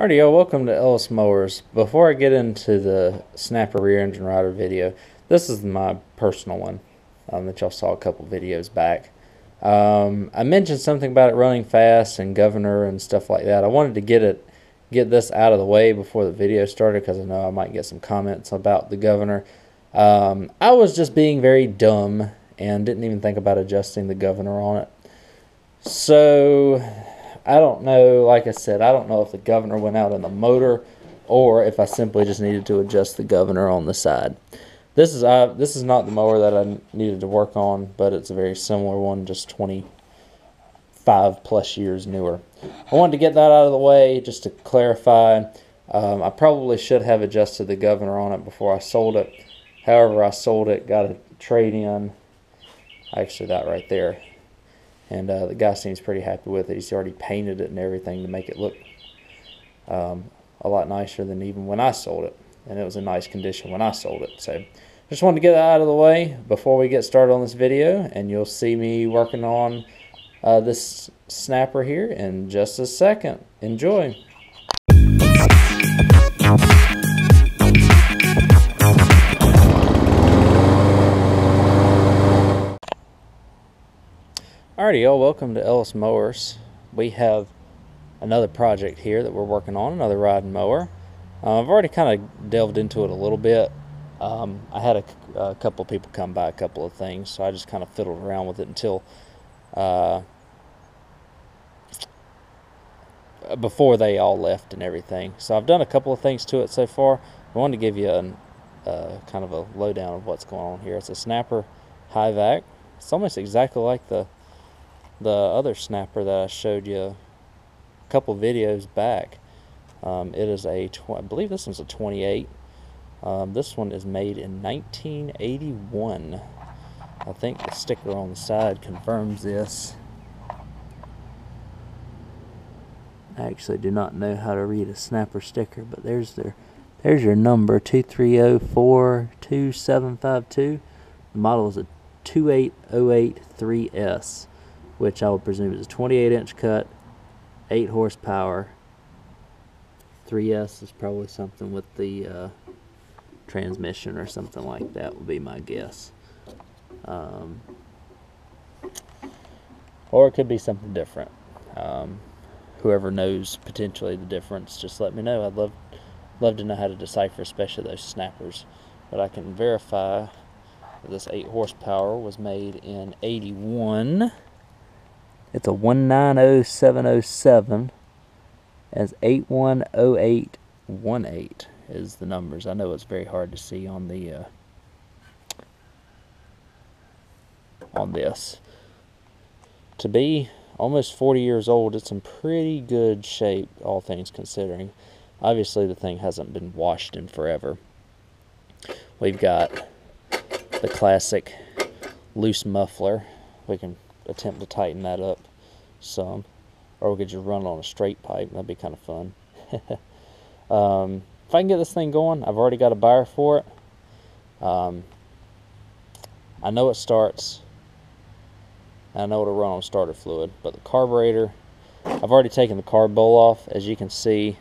Alrighty, y'all, welcome to Ellis Mowers. Before I get into the Snapper rear engine rider video, this is my personal one um, that y'all saw a couple videos back. Um, I mentioned something about it running fast and governor and stuff like that. I wanted to get it, get this out of the way before the video started because I know I might get some comments about the governor. Um, I was just being very dumb and didn't even think about adjusting the governor on it. So I don't know, like I said, I don't know if the governor went out in the motor or if I simply just needed to adjust the governor on the side. This is uh, this is not the mower that I needed to work on, but it's a very similar one, just 25 plus years newer. I wanted to get that out of the way just to clarify. Um, I probably should have adjusted the governor on it before I sold it. However, I sold it, got a trade in. Actually, that right there and uh, the guy seems pretty happy with it. He's already painted it and everything to make it look um, a lot nicer than even when I sold it, and it was in nice condition when I sold it. So just wanted to get that out of the way before we get started on this video, and you'll see me working on uh, this snapper here in just a second. Enjoy. Alrighty, y'all, welcome to Ellis Mowers. We have another project here that we're working on, another riding mower. Uh, I've already kind of delved into it a little bit. Um, I had a, a, couple people come by a couple of things, so I just kind of fiddled around with it until uh, before they all left and everything. So I've done a couple of things to it so far. I wanted to give you a uh, kind of a lowdown of what's going on here. It's a Snapper Hi-Vac. It's almost exactly like the the other snapper that I showed you a couple videos back. Um, it is a, I believe this one's a 28. Um, this one is made in 1981. I think the sticker on the side confirms this. I actually do not know how to read a snapper sticker, but there's their there's your number 230422752. The model is a 28083S which I would presume is a 28 inch cut, 8 horsepower. 3S is probably something with the uh, transmission or something like that would be my guess. Um, or it could be something different. Um, whoever knows potentially the difference, just let me know. I'd love love to know how to decipher, especially those snappers. But I can verify that this 8 horsepower was made in 81. It's a 190707 as 810818 is the numbers. I know it's very hard to see on the uh, on this. To be almost 40 years old, it's in pretty good shape, all things considering. Obviously, the thing hasn't been washed in forever. We've got the classic loose muffler. We can attempt to tighten that up some. Or we could just run it on a straight pipe. That'd be kind of fun. um, if I can get this thing going, I've already got a buyer for it. Um, I know it starts. I know it'll run on starter fluid, but the carburetor, I've already taken the carb bowl off. As you can see,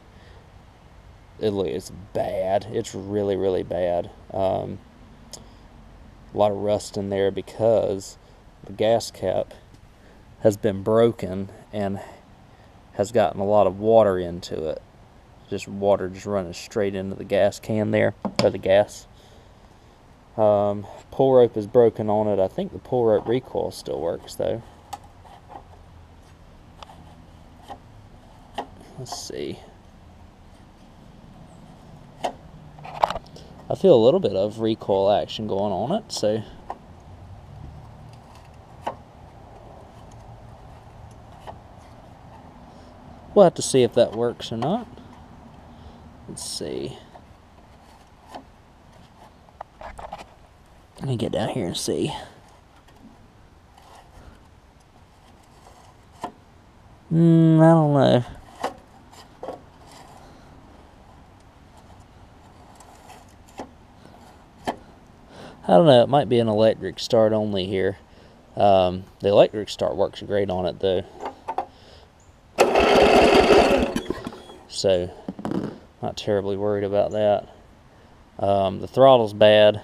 it, it's bad. It's really, really bad. Um, a lot of rust in there because the gas cap has been broken and has gotten a lot of water into it. Just water just running straight into the gas can there, or the gas. Um, pull rope is broken on it. I think the pull rope recoil still works though. Let's see. I feel a little bit of recoil action going on it, so We'll have to see if that works or not. Let's see. Let me get down here and see. Hmm, I don't know. I don't know, it might be an electric start only here. Um, the electric start works great on it though. So not terribly worried about that. Um, the throttle's bad.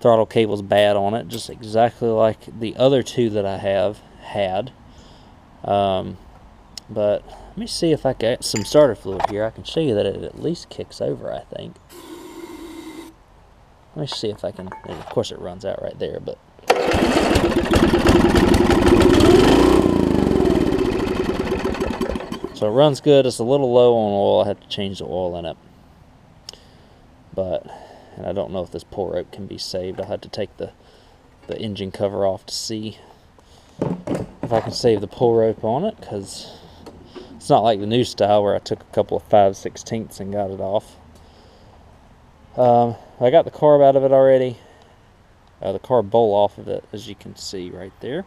Throttle cable's bad on it, just exactly like the other two that I have had. Um, but let me see if I get some starter fluid here. I can show you that it at least kicks over, I think. Let me see if I can, of course it runs out right there, but So it runs good. It's a little low on oil. I have to change the oil in it. But, and I don't know if this pull rope can be saved. I'll have to take the, the engine cover off to see if I can save the pull rope on it. Because it's not like the new style where I took a couple of 5 16ths and got it off. Um, I got the carb out of it already. Uh, the carb bowl off of it, as you can see right there.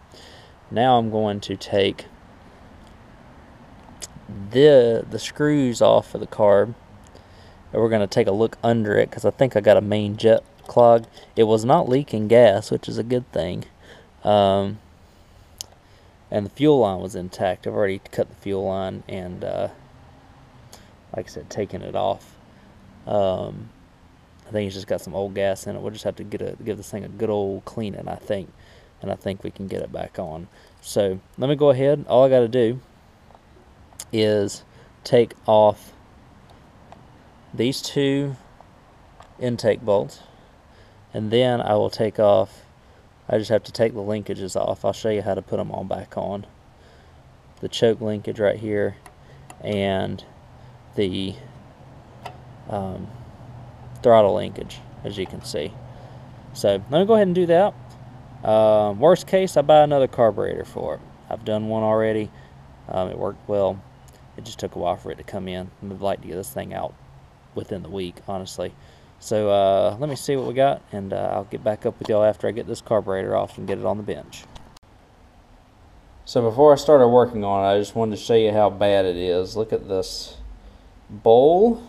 Now I'm going to take the the screws off of the carb and we're going to take a look under it because I think I got a main jet clog. It was not leaking gas which is a good thing. Um, and the fuel line was intact. I've already cut the fuel line and uh, like I said taking it off. Um, I think it's just got some old gas in it. We'll just have to get a give this thing a good old cleaning I think and I think we can get it back on. So let me go ahead. All I got to do is take off these two intake bolts and then I will take off I just have to take the linkages off. I'll show you how to put them all back on. The choke linkage right here and the um, throttle linkage as you can see. So let me go ahead and do that. Um, worst case I buy another carburetor for it. I've done one already. Um, it worked well it just took a while for it to come in. I'd like to get this thing out within the week, honestly. So uh, let me see what we got, and uh, I'll get back up with y'all after I get this carburetor off and get it on the bench. So before I started working on it, I just wanted to show you how bad it is. Look at this bowl.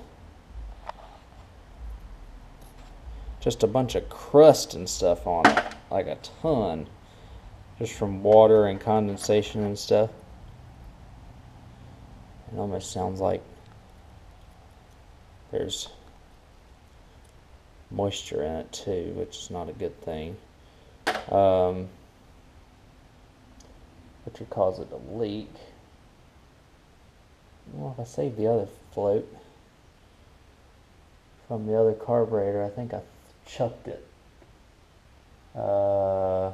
Just a bunch of crust and stuff on it, like a ton. Just from water and condensation and stuff. It almost sounds like there's moisture in it too, which is not a good thing. Um, which would cause it to leak. Well, if I save the other float from the other carburetor, I think I chucked it. Uh, I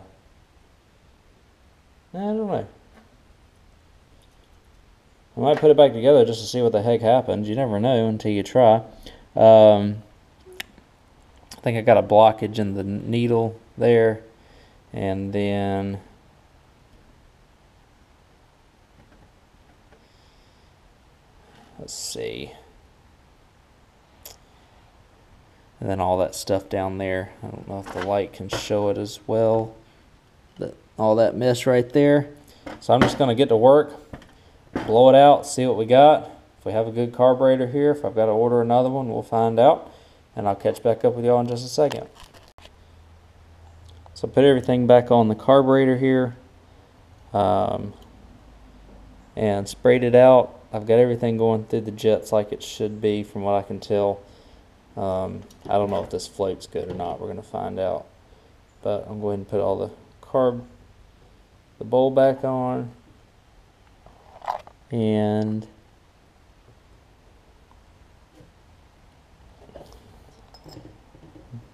don't know. I might put it back together just to see what the heck happens. You never know until you try. Um, I think I got a blockage in the needle there. And then let's see. And then all that stuff down there. I don't know if the light can show it as well. That all that mess right there. So I'm just going to get to work blow it out, see what we got. If we have a good carburetor here, if I've got to order another one, we'll find out. And I'll catch back up with y'all in just a second. So put everything back on the carburetor here. Um, and sprayed it out. I've got everything going through the jets like it should be from what I can tell. Um, I don't know if this float's good or not. We're going to find out. But I'm going to put all the carb, the bowl back on and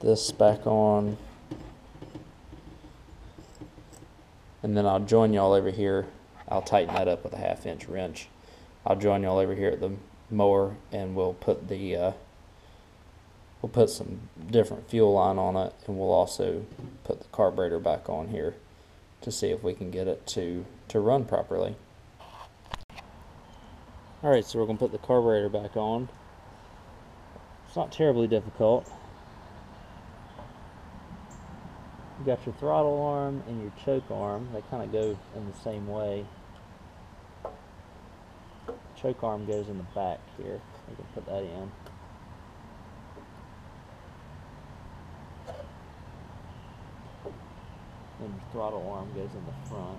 this back on. And then I'll join y'all over here. I'll tighten that up with a half inch wrench. I'll join y'all over here at the mower and we'll put the uh, we'll put some different fuel line on it and we'll also put the carburetor back on here to see if we can get it to to run properly Alright, so we're going to put the carburetor back on. It's not terribly difficult. You got your throttle arm and your choke arm. They kind of go in the same way. Choke arm goes in the back here. We can put that in. And your throttle arm goes in the front.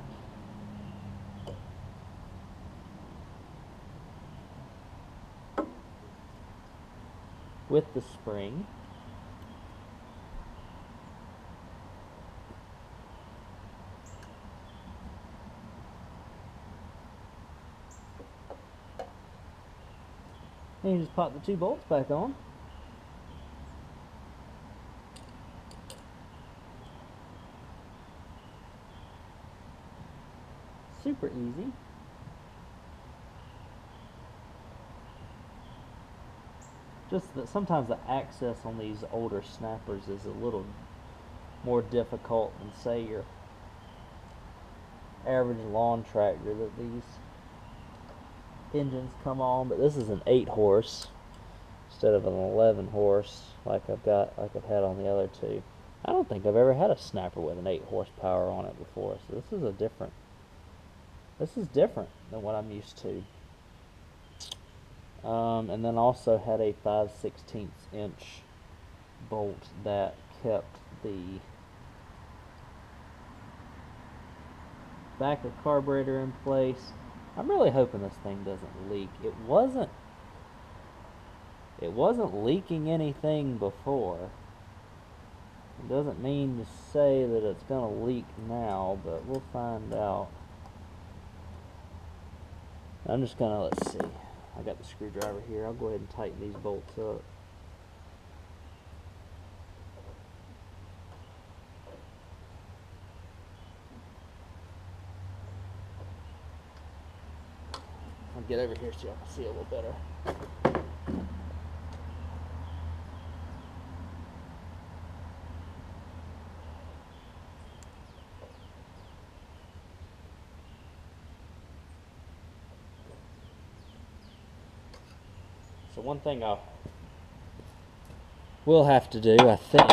With the spring. And you just pop the two bolts back on. Super easy. Just that sometimes the access on these older snappers is a little more difficult than say your average lawn tractor that these engines come on, but this is an 8 horse instead of an 11 horse like I've got like I've had on the other two. I don't think I've ever had a snapper with an 8 horsepower on it before, so this is a different this is different than what I'm used to. Um, and then also had a 5 16 inch bolt that kept the back of carburetor in place I'm really hoping this thing doesn't leak. It wasn't it wasn't leaking anything before. It doesn't mean to say that it's going to leak now, but we'll find out. I'm just going to, let's see. I got the screwdriver here. I'll go ahead and tighten these bolts up. I'll get over here so y'all can see a little better. One thing I will have to do, I think,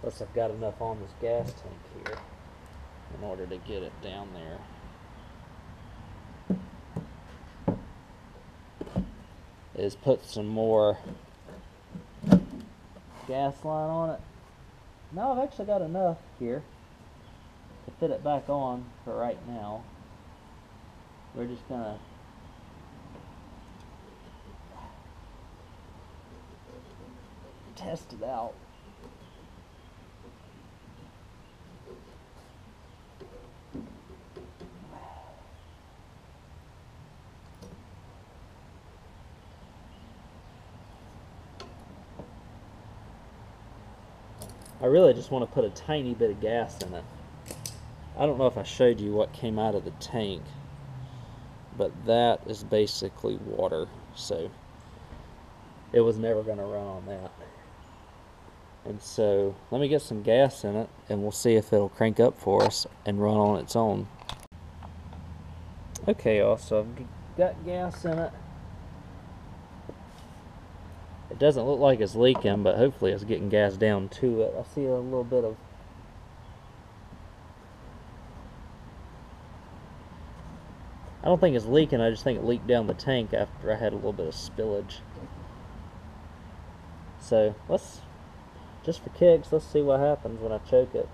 unless I've got enough on this gas tank here, in order to get it down there. is put some more gas line on it. Now I've actually got enough here to fit it back on for right now. We're just gonna test it out. I really just want to put a tiny bit of gas in it. I don't know if I showed you what came out of the tank, but that is basically water, so it was never going to run on that. And so let me get some gas in it and we'll see if it'll crank up for us and run on its own. Okay, also I've got gas in it. It doesn't look like it's leaking, but hopefully it's getting gas down to it. I see a little bit of I don't think it's leaking, I just think it leaked down the tank after I had a little bit of spillage. So, let's, just for kicks, let's see what happens when I choke it.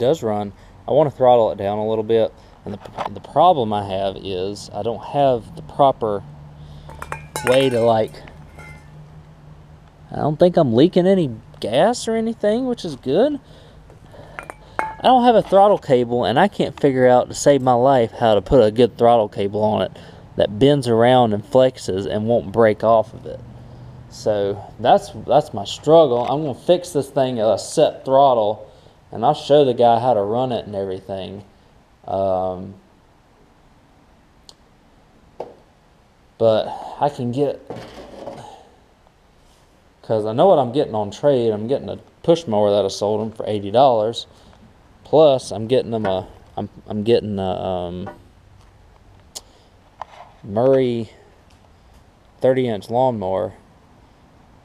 Does run. I want to throttle it down a little bit. And the, the problem I have is I don't have the proper way to like, I don't think I'm leaking any gas or anything, which is good. I don't have a throttle cable, and I can't figure out to save my life how to put a good throttle cable on it that bends around and flexes and won't break off of it. So that's that's my struggle. I'm gonna fix this thing at a set throttle, and I'll show the guy how to run it and everything. Um, but I can get because I know what I'm getting on trade. I'm getting a push mower that I sold him for eighty dollars. Plus, I'm getting them a I'm I'm getting a um, Murray 30 inch lawnmower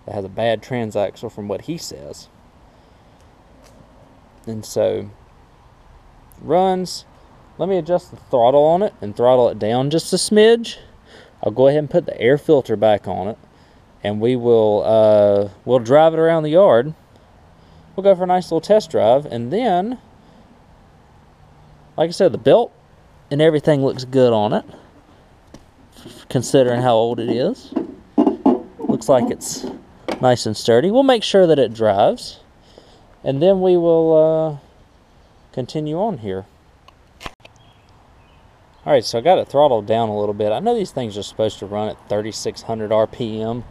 that has a bad transaxle from what he says. And so runs. Let me adjust the throttle on it and throttle it down just a smidge. I'll go ahead and put the air filter back on it, and we will uh, we'll drive it around the yard. We'll go for a nice little test drive, and then, like I said, the belt and everything looks good on it, considering how old it is. Looks like it's nice and sturdy. We'll make sure that it drives, and then we will uh, continue on here. All right, so I got it throttled down a little bit. I know these things are supposed to run at 3,600 RPM.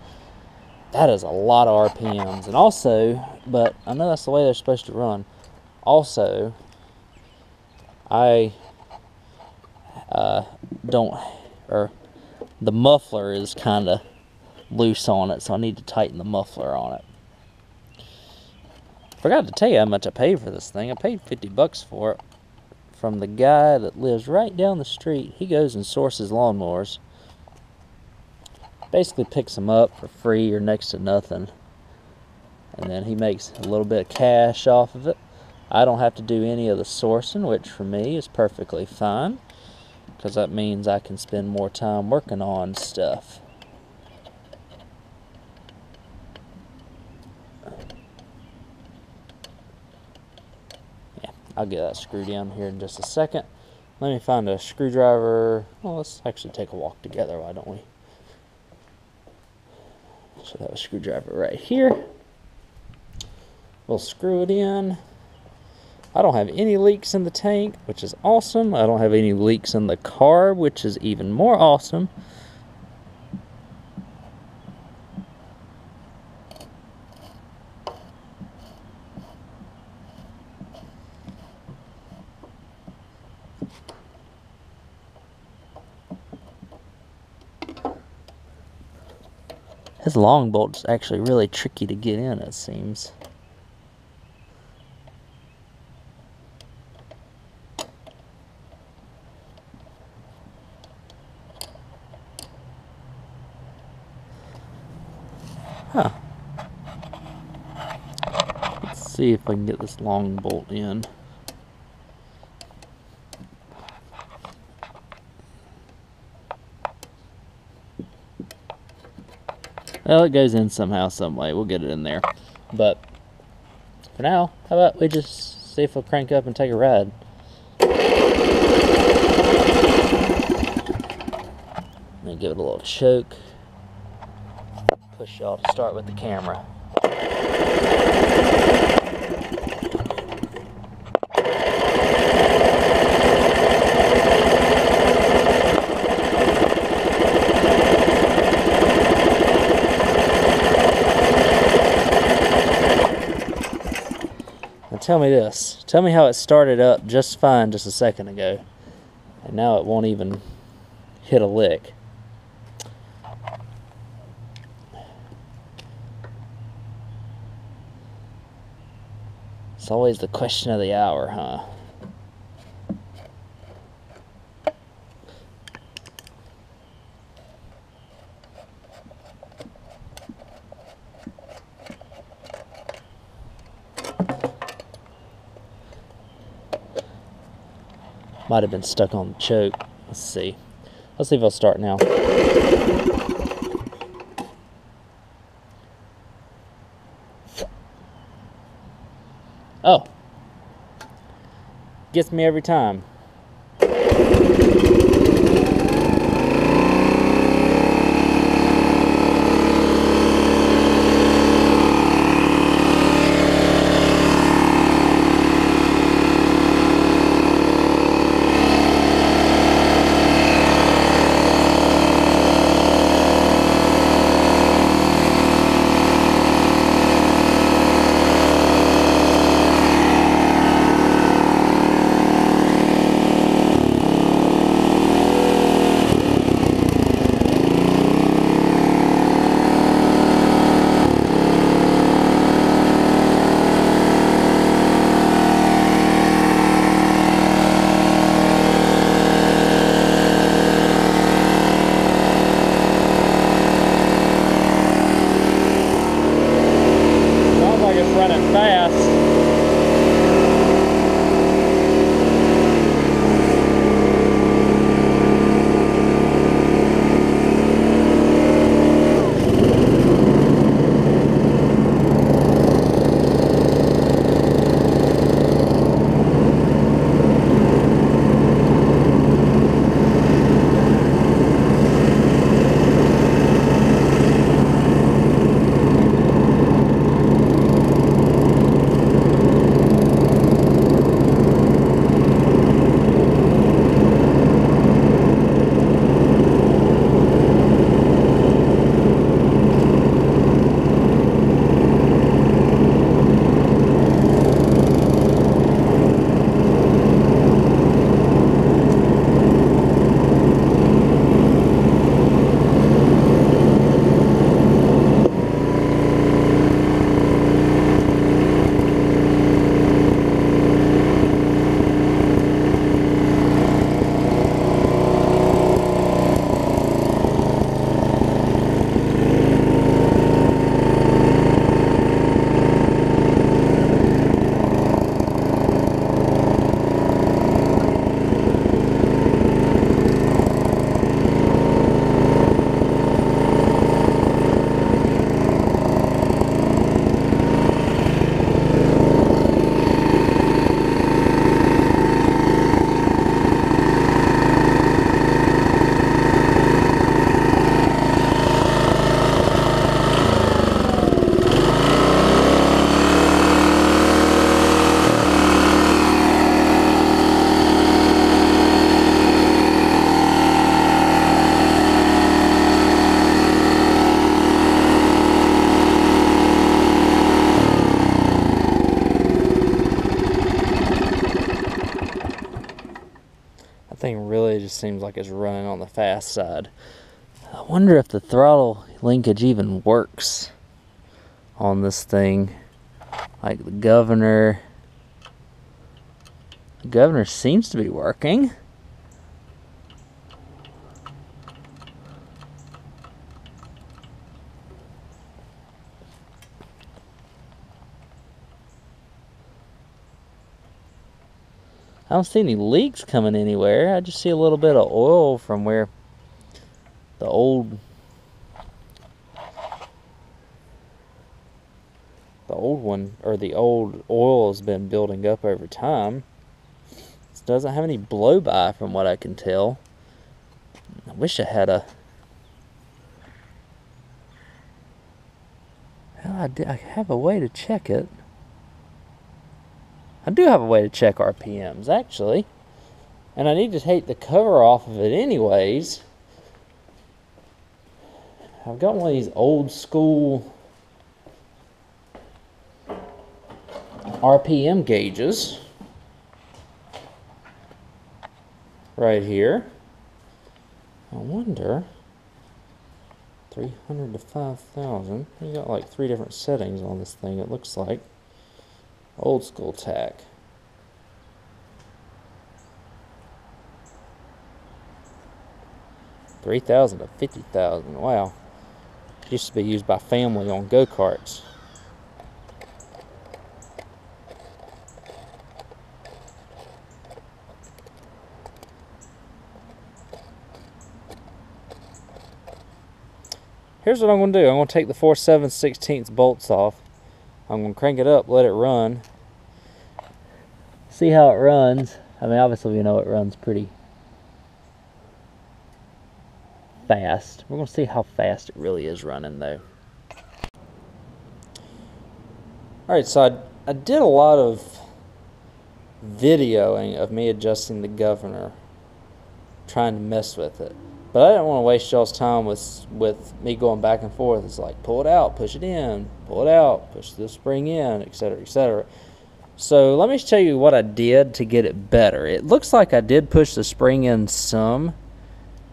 That is a lot of RPMs. And also, but I know that's the way they're supposed to run. Also, I uh, don't, or the muffler is kind of loose on it, so I need to tighten the muffler on it. Forgot to tell you how much I paid for this thing. I paid 50 bucks for it from the guy that lives right down the street. He goes and sources lawnmowers. Basically picks them up for free or next to nothing. And then he makes a little bit of cash off of it. I don't have to do any of the sourcing, which for me is perfectly fine. Because that means I can spend more time working on stuff. I'll get that screw down here in just a second. Let me find a screwdriver. Well, let's actually take a walk together, why don't we? So have a screwdriver right here. We'll screw it in. I don't have any leaks in the tank, which is awesome. I don't have any leaks in the carb, which is even more awesome. This long bolt's actually really tricky to get in, it seems. Huh. Let's see if I can get this long bolt in. Well, it goes in somehow, some way. We'll get it in there. But for now, how about we just see if we'll crank up and take a ride. And give it a little choke. Push y'all to start with the camera. Tell me this. Tell me how it started up just fine just a second ago. And now it won't even hit a lick. It's always the question of the hour, huh? Might have been stuck on the choke. Let's see. Let's see if I'll start now. Oh. Gets me every time. Seems like it's running on the fast side. I wonder if the throttle linkage even works on this thing. Like the governor. The governor seems to be working. I don't see any leaks coming anywhere. I just see a little bit of oil from where the old the old one or the old oil has been building up over time. This doesn't have any blow by from what I can tell. I wish I had a Hell, I, I have a way to check it. I do have a way to check RPMs, actually. And I need to take the cover off of it anyways. I've got one of these old school RPM gauges right here. I wonder 300 to 5000. You got like three different settings on this thing it looks like. Old school tach. Three thousand to fifty thousand. Wow. Used to be used by family on go-karts. Here's what I'm going to do. I'm going to take the 4 7 16 bolts off. I'm going to crank it up, let it run. See how it runs. I mean, obviously we know it runs pretty fast. We're going to see how fast it really is running though. Alright, so I, I did a lot of videoing of me adjusting the governor, trying to mess with it. But I didn't want to waste y'all's time with with me going back and forth. It's like pull it out, push it in, pull it out, push the spring in, etc., etc. So let me show you what I did to get it better. It looks like I did push the spring in some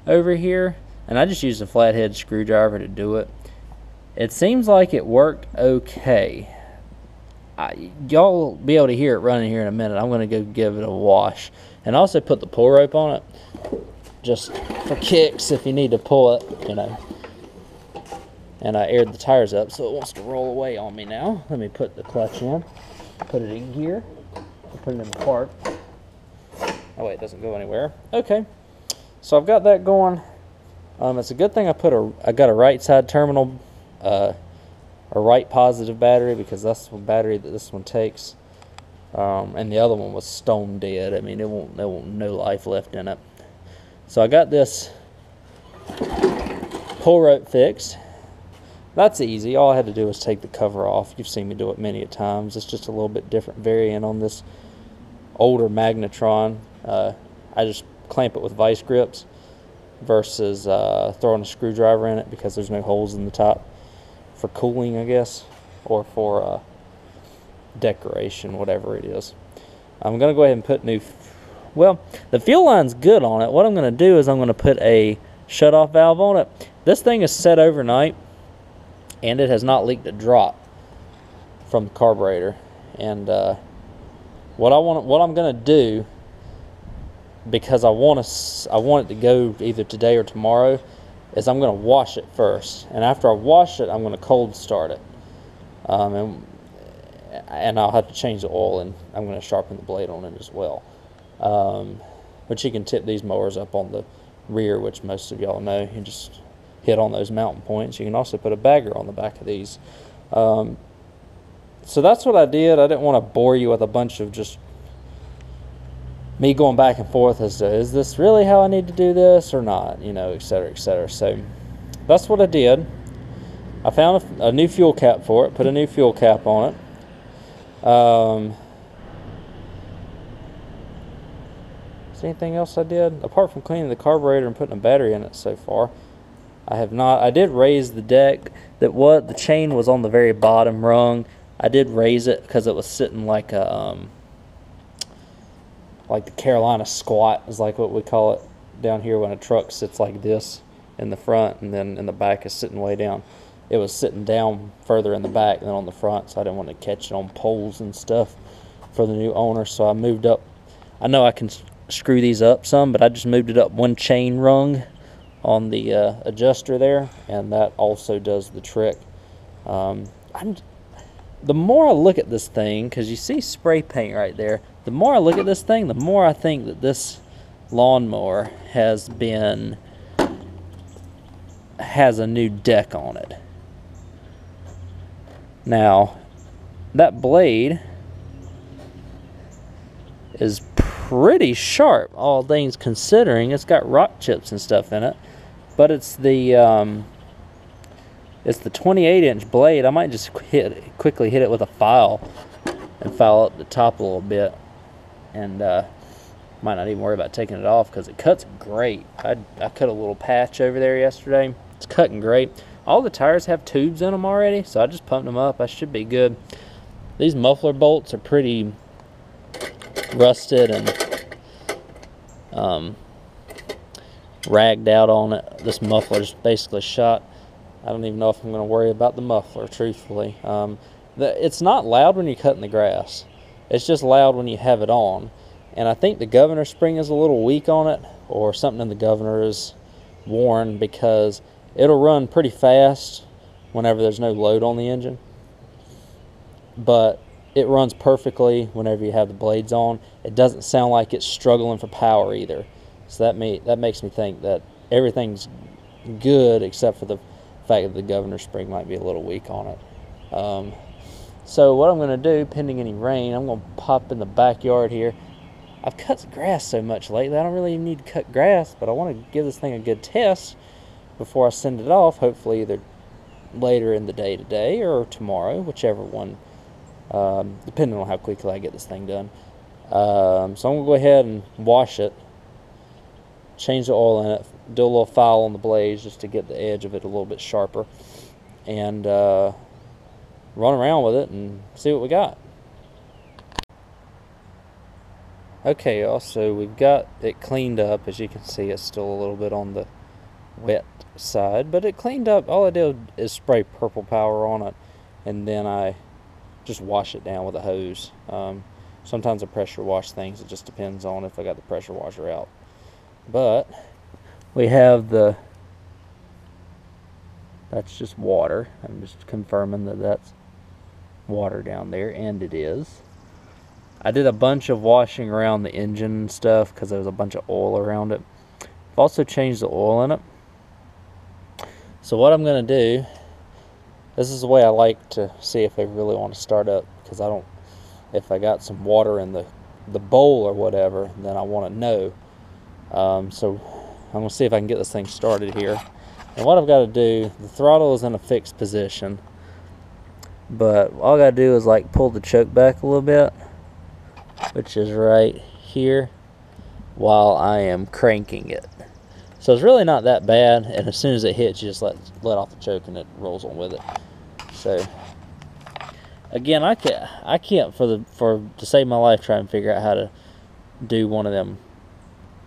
over here, and I just used a flathead screwdriver to do it. It seems like it worked okay. y'all be able to hear it running here in a minute. I'm going to go give it a wash. And also put the pull rope on it just for kicks if you need to pull it, you know. And I aired the tires up so it wants to roll away on me now. Let me put the clutch in, put it in gear, put it in park. Oh wait, it doesn't go anywhere. Okay, so I've got that going. Um, it's a good thing I put a, I got a right side terminal, uh, a right positive battery because that's the battery that this one takes. Um, and the other one was stone dead. I mean, it won't, there won't no life left in it. So I got this pull rope fixed. That's easy. All I had to do was take the cover off. You've seen me do it many a times. It's just a little bit different variant on this older magnetron. Uh, I just clamp it with vice grips versus uh, throwing a screwdriver in it because there's no holes in the top for cooling, I guess, or for uh, decoration, whatever it is. I'm going to go ahead and put new well, the fuel line's good on it. What I'm going to do is I'm going to put a shut-off valve on it. This thing is set overnight, and it has not leaked a drop from the carburetor. And uh, what I want, what I'm going to do, because I want to, I want it to go either today or tomorrow, is I'm going to wash it first. And after I wash it, I'm going to cold start it. Um, and and I'll have to change the oil, and I'm going to sharpen the blade on it as well. Um, but you can tip these mowers up on the rear, which most of y'all know. You just hit on those mountain points. You can also put a bagger on the back of these. Um, so that's what I did. I didn't want to bore you with a bunch of just me going back and forth as to is this really how I need to do this or not, you know, et cetera, et cetera. So that's what I did. I found a, a new fuel cap for it, put a new fuel cap on it. Um, anything else I did? Apart from cleaning the carburetor and putting a battery in it so far. I have not. I did raise the deck. That what the chain was on the very bottom rung. I did raise it because it was sitting like a um, like the Carolina squat is like what we call it down here when a truck sits like this in the front and then in the back is sitting way down. It was sitting down further in the back than on the front, so I didn't want to catch it on poles and stuff for the new owner. So I moved up. I know I can screw these up some, but I just moved it up one chain rung on the uh, adjuster there, and that also does the trick. Um, the more I look at this thing, because you see spray paint right there, the more I look at this thing, the more I think that this lawnmower has been has a new deck on it. Now, that blade is pretty sharp, all things considering. It's got rock chips and stuff in it, but it's the um, it's the 28 inch blade. I might just hit quickly hit it with a file and file up the top a little bit, and uh, might not even worry about taking it off because it cuts great. I I cut a little patch over there yesterday. It's cutting great. All the tires have tubes in them already, so I just pumped them up. I should be good. These muffler bolts are pretty rusted and um, ragged out on it. This muffler's basically shot. I don't even know if I'm going to worry about the muffler, truthfully. Um, the, it's not loud when you're cutting the grass. It's just loud when you have it on. And I think the governor spring is a little weak on it, or something in the governor is worn because It'll run pretty fast whenever there's no load on the engine, but it runs perfectly whenever you have the blades on. It doesn't sound like it's struggling for power either. So that may, that makes me think that everything's good except for the fact that the governor spring might be a little weak on it. Um, so what I'm going to do, pending any rain, I'm going to pop in the backyard here. I've cut grass so much lately, I don't really need to cut grass, but I want to give this thing a good test before I send it off, hopefully either later in the day today or tomorrow, whichever one, um, depending on how quickly I get this thing done. Um, so I'm going to go ahead and wash it, change the oil in it, do a little file on the blades just to get the edge of it a little bit sharper, and uh, run around with it and see what we got. Okay, also we've got it cleaned up. As you can see, it's still a little bit on the wet side, but it cleaned up. All I did is spray purple power on it, and then I just wash it down with a hose. Um, sometimes I pressure wash things. It just depends on if I got the pressure washer out. But we have the that's just water. I'm just confirming that that's water down there, and it is. I did a bunch of washing around the engine and stuff because there was a bunch of oil around it. I've also changed the oil in it. So what I'm going to do, this is the way I like to see if I really want to start up because I don't, if I got some water in the, the bowl or whatever, then I want to know. Um, so I'm going to see if I can get this thing started here. And what I've got to do, the throttle is in a fixed position, but all I got to do is like pull the choke back a little bit, which is right here, while I am cranking it. So it's really not that bad, and as soon as it hits, you just let let off the choke and it rolls on with it. So again, I can't I can't for the for to save my life try and figure out how to do one of them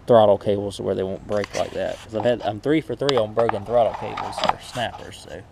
throttle cables where they won't break like that. Because I've had I'm three for three on broken throttle cables or snappers, so.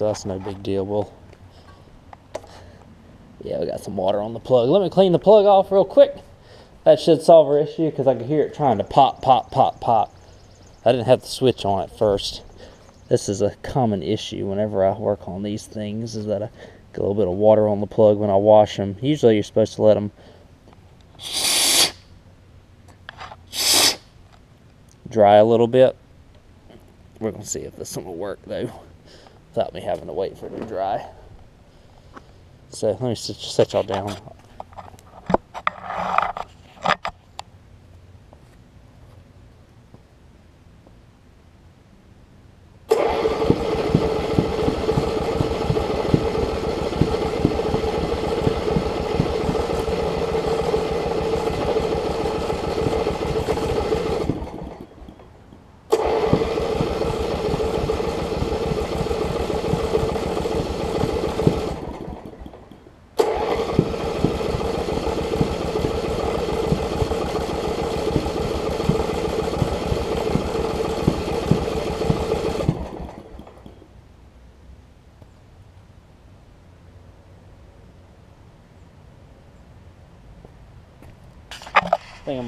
So that's no big deal. We'll, yeah, we got some water on the plug. Let me clean the plug off real quick. That should solve our issue because I could hear it trying to pop, pop, pop, pop. I didn't have the switch on at first. This is a common issue whenever I work on these things is that I get a little bit of water on the plug when I wash them. Usually you're supposed to let them dry a little bit. We're going to see if this one will work though without me having to wait for it to dry. So let me set, y'all down.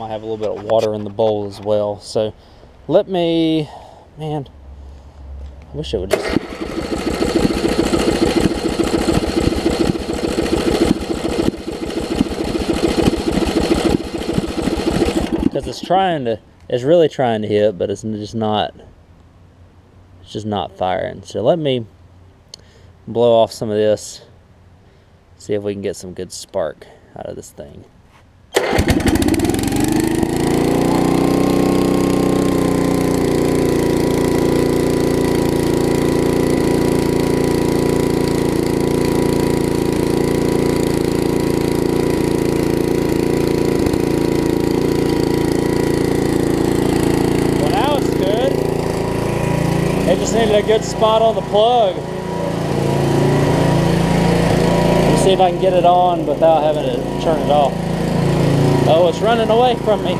Might have a little bit of water in the bowl as well. So let me, man, I wish it would just. Because it's trying to, it's really trying to hit, but it's just not, it's just not firing. So let me blow off some of this, see if we can get some good spark out of this thing. It just needed good spot on the plug. Let me see if I can get it on without having to turn it off. Oh, it's running away from me.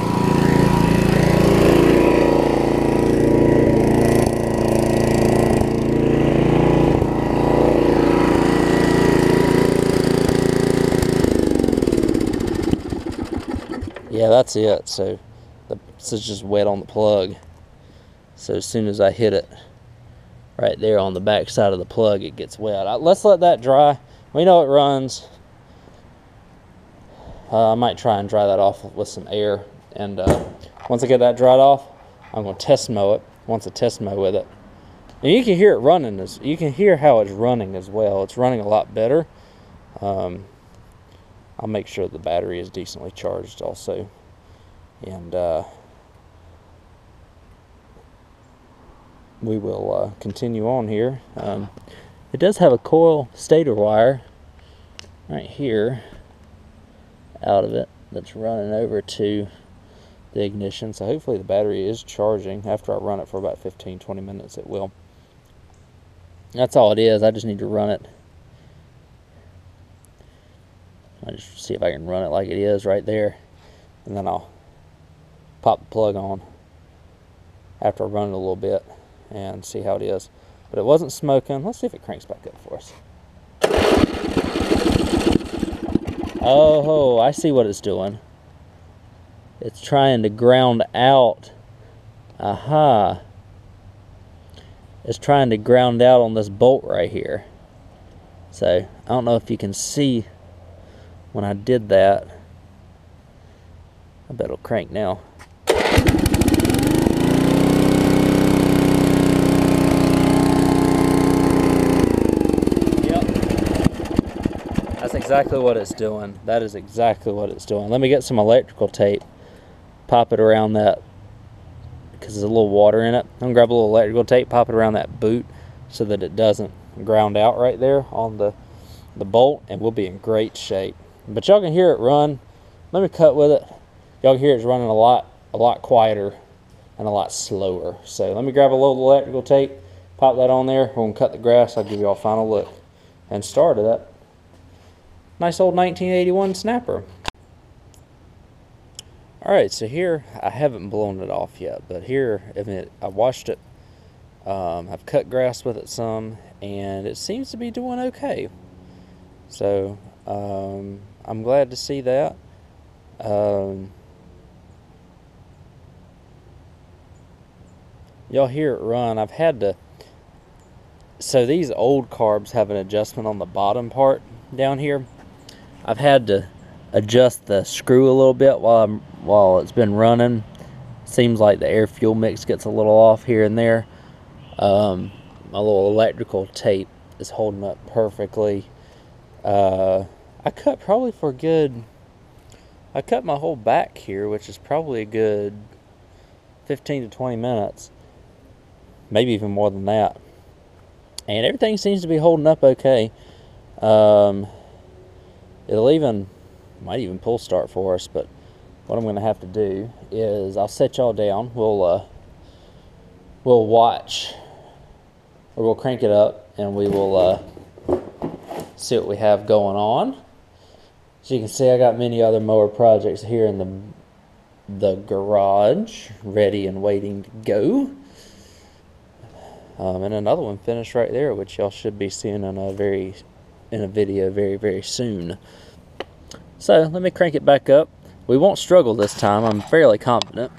Yeah, that's it. So the, this is just wet on the plug. So as soon as I hit it right there on the back side of the plug, it gets wet. Let's let that dry. We know it runs. Uh, I might try and dry that off with some air. And uh, once I get that dried off, I'm to test mow it. Once I test mow with it. And you can hear it running. As, you can hear how it's running as well. It's running a lot better. Um, I'll make sure the battery is decently charged also. And uh, we will uh, continue on here. Um, it does have a coil stator wire right here out of it that's running over to the ignition. So hopefully the battery is charging. After I run it for about 15, 20 minutes, it will. That's all it is. I just need to run it. I just see if I can run it like it is right there. And then I'll pop the plug on after I run it a little bit and see how it is. But it wasn't smoking. Let's see if it cranks back up for us. Oh, I see what it's doing. It's trying to ground out. Aha. It's trying to ground out on this bolt right here. So, I don't know if you can see when I did that. I bet it'll crank now. That's exactly what it's doing. That is exactly what it's doing. Let me get some electrical tape, pop it around that, because there's a little water in it. I'm gonna grab a little electrical tape, pop it around that boot so that it doesn't ground out right there on the, the bolt, and we'll be in great shape. But y'all can hear it run. Let me cut with it. Y'all hear it's running a lot, a lot quieter and a lot slower. So let me grab a little electrical tape, pop that on there. We're gonna cut the grass. I'll give you all a final look and start of that nice old 1981 snapper. Alright, so here, I haven't blown it off yet, but here, I, mean, I washed it Um, I've cut grass with it some, and it seems to be doing okay. So um, I'm glad to see that. Um, y'all hear it run. I've had to. So these old carbs have an adjustment on the bottom part down here. I've had to adjust the screw a little bit while I'm while it's been running. Seems like the air fuel mix gets a little off here and there. Um, my little electrical tape is holding up perfectly. Uh, I cut probably for good. I cut my whole back here, which is probably a good 15 to 20 minutes, maybe even more than that. And everything seems to be holding up okay. Um, it'll even might even pull start for us, but what I'm going to have to do is I'll set y'all down. We'll uh, we'll watch or we'll crank it up and we will uh, see what we have going on. So you can see I got many other mower projects here in the the garage ready and waiting to go. Um, and another one finished right there, which y'all should be seeing in a very in a video very very soon. So let me crank it back up. We won't struggle this time. I'm fairly confident.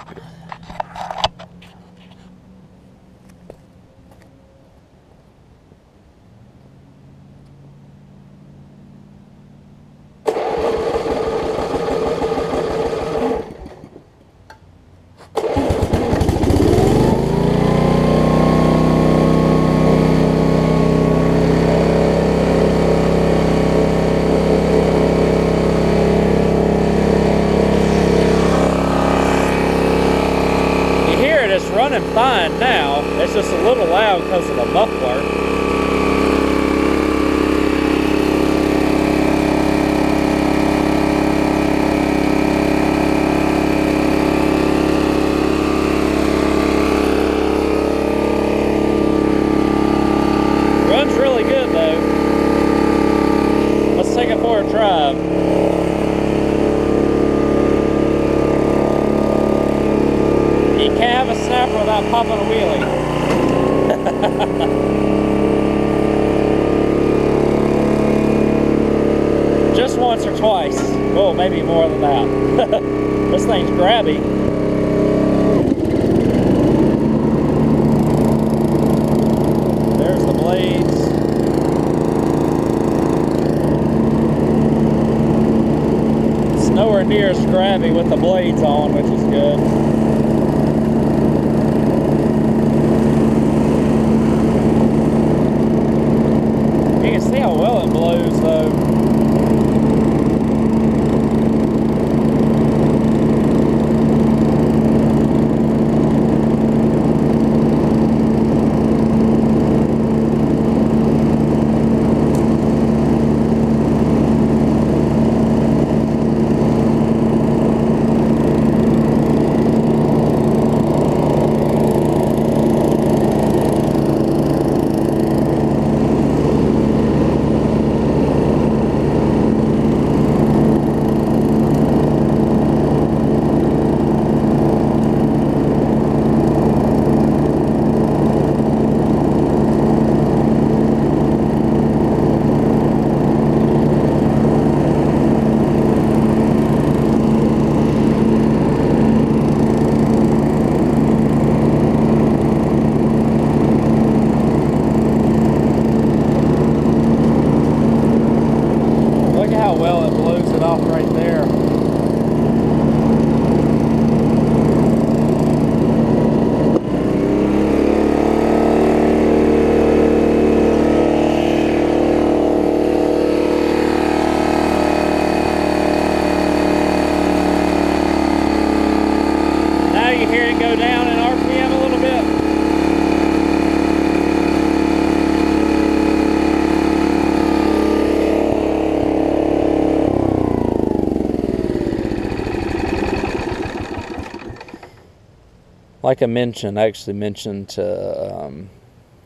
Like I mentioned, I actually mentioned to um,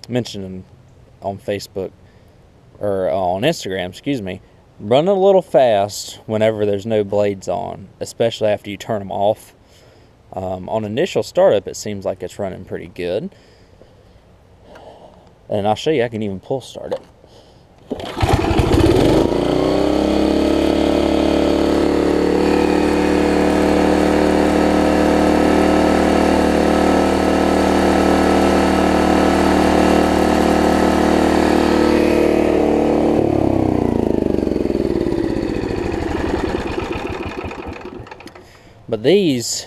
mentioned on Facebook or on Instagram, excuse me, running a little fast whenever there's no blades on, especially after you turn them off. Um, on initial startup, it seems like it's running pretty good. And I'll show you, I can even pull start it. These,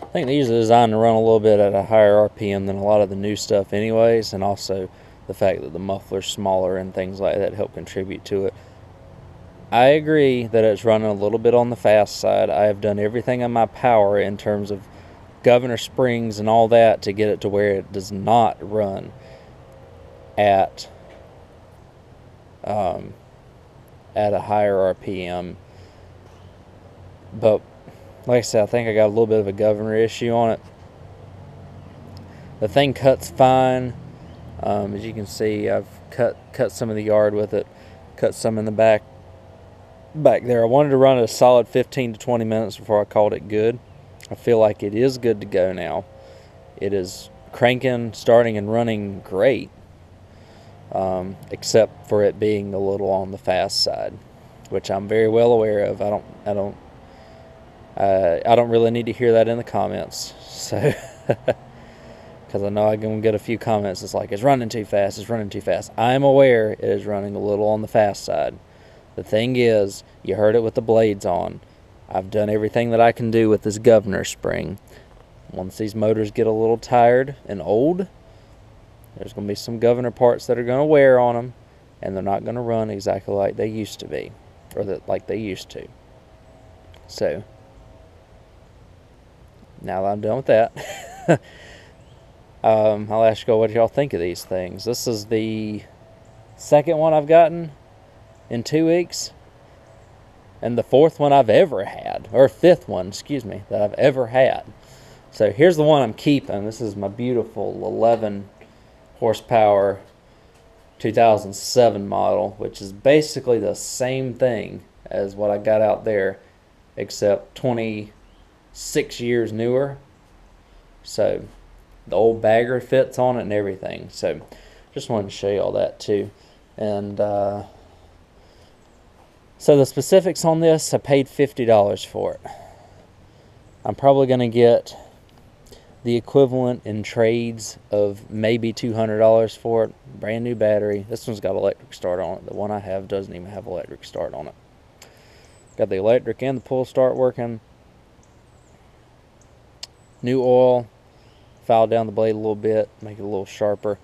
I think these are designed to run a little bit at a higher RPM than a lot of the new stuff, anyways, and also the fact that the muffler's smaller and things like that help contribute to it. I agree that it's running a little bit on the fast side. I have done everything in my power in terms of governor springs and all that to get it to where it does not run at um, at a higher RPM. But like I said, I think I got a little bit of a governor issue on it. The thing cuts fine. Um, as you can see, I've cut cut some of the yard with it, cut some in the back back there. I wanted to run it a solid 15 to 20 minutes before I called it good. I feel like it is good to go now. It is cranking, starting, and running great, um, except for it being a little on the fast side, which I'm very well aware of. I don't I don't uh, I don't really need to hear that in the comments. So, because I know I'm going to get a few comments. It's like, it's running too fast, it's running too fast. I'm aware it is running a little on the fast side. The thing is, you heard it with the blades on. I've done everything that I can do with this governor spring. Once these motors get a little tired and old, there's going to be some governor parts that are going to wear on them, and they're not going to run exactly like they used to be, or that like they used to. So, now that I'm done with that, um, I'll ask you what y'all think of these things. This is the second one I've gotten in two weeks, and the fourth one I've ever had, or fifth one, excuse me, that I've ever had. So here's the one I'm keeping. This is my beautiful 11 horsepower 2007 model, which is basically the same thing as what I got out there, except 20 six years newer. So the old bagger fits on it and everything. So just wanted to show you all that too. And uh, so the specifics on this, I paid $50 for it. I'm probably going to get the equivalent in trades of maybe $200 for it. Brand new battery. This one's got electric start on it. The one I have doesn't even have electric start on it. Got the electric and the pull start working. New oil, file down the blade a little bit, make it a little sharper.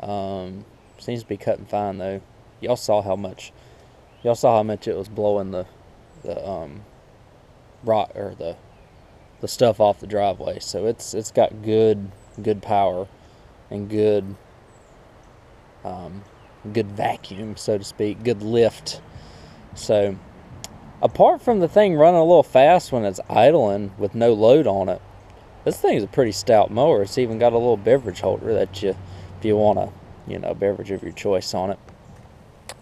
Um, seems to be cutting fine though. Y'all saw how much, y'all saw how much it was blowing the, the um, rock or the, the stuff off the driveway. So it's it's got good good power, and good, um, good vacuum so to speak, good lift. So apart from the thing running a little fast when it's idling with no load on it, this thing is a pretty stout mower. It's even got a little beverage holder that you, if you want a, you know, beverage of your choice on it.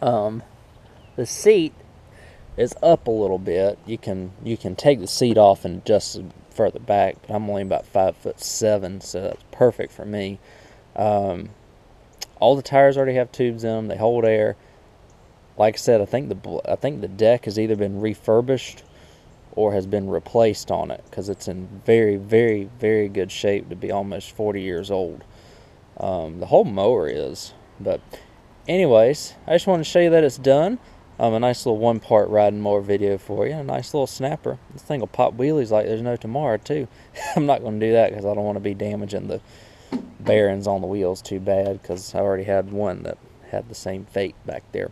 Um, the seat is up a little bit. You can you can take the seat off and adjust further back, but I'm only about five foot seven, so that's perfect for me. Um, all the tires already have tubes in them. They hold air. Like I said, I think the I think the deck has either been refurbished or has been replaced on it because it's in very, very, very good shape to be almost 40 years old. Um, the whole mower is. But, anyways, I just want to show you that it's done. Um, a nice little one part riding mower video for you. A nice little snapper. This thing will pop wheelies like there's no tomorrow, too. I'm not going to do that because I don't want to be damaging the bearings on the wheels too bad because I already had one that had the same fate back there.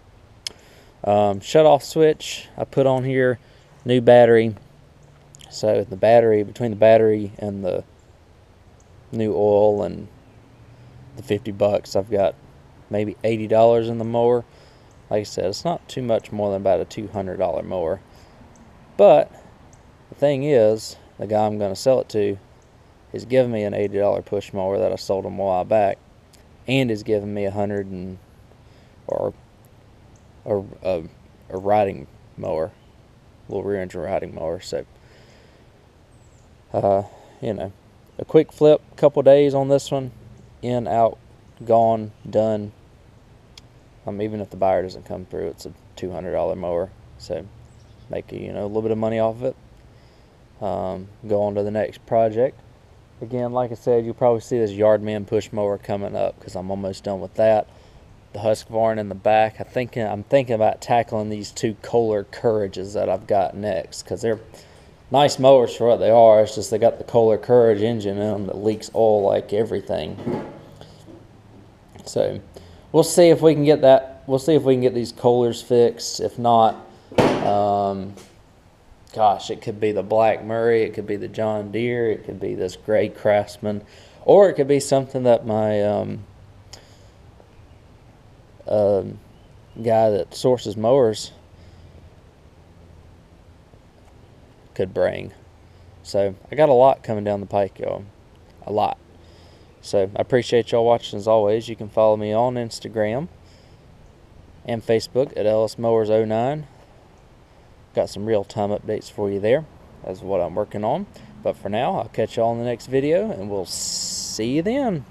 Um, shut off switch I put on here new battery. So the battery, between the battery and the new oil and the 50 bucks, I've got maybe $80 in the mower. Like I said, it's not too much more than about a $200 mower. But the thing is, the guy I'm going to sell it to is giving me an $80 push mower that I sold him a while back and is giving me a hundred and or a, a, a riding mower little rear engine riding mower. So, uh, you know, a quick flip, couple days on this one, in, out, gone, done. Um, even if the buyer doesn't come through, it's a two hundred dollar mower, so make you know a little bit of money off of it. Um, go on to the next project. Again, like I said, you'll probably see this Yardman push mower coming up because I'm almost done with that. The Husqvarna in the back. I think I'm thinking about tackling these two Kohler Courages that I've got next because they're nice mowers for what they are. It's just they got the Kohler Courage engine in them that leaks oil like everything. So we'll see if we can get that. We'll see if we can get these Kohlers fixed. If not, um, gosh, it could be the Black Murray, it could be the John Deere, it could be this gray Craftsman, or it could be something that my um, um, guy that sources mowers could bring. So I got a lot coming down the pike, y'all. A lot. So I appreciate y'all watching as always. You can follow me on Instagram and Facebook at Ellis Mowers 09. Got some real time updates for you there. That's what I'm working on. But for now, I'll catch y'all in the next video and we'll see you then.